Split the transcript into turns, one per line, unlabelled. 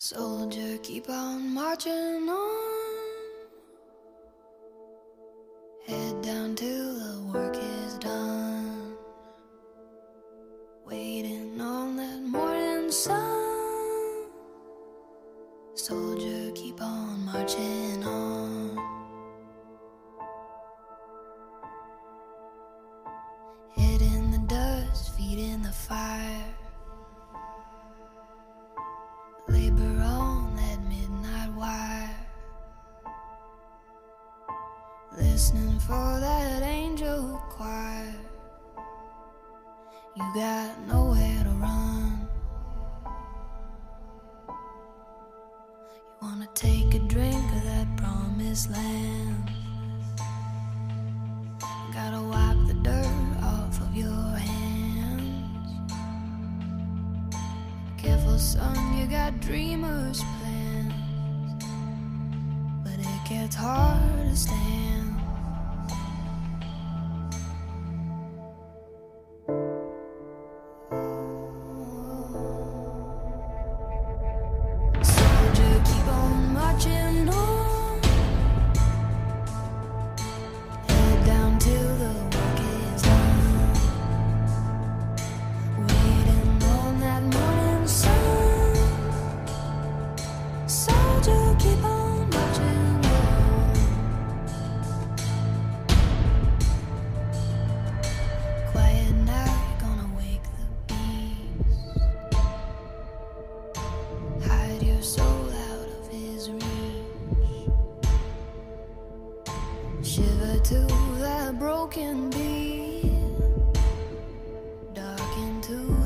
Soldier, keep on marching on. Head down till the work is done. Waiting on that morning sun. Soldier, keep on marching on. Listening for that angel choir. You got nowhere to run. You wanna take a drink of that promised land. Gotta wipe the dirt off of your hands. Careful, son, you got dreamers' plans. But it gets hard to stand. to that broken beat, dark into.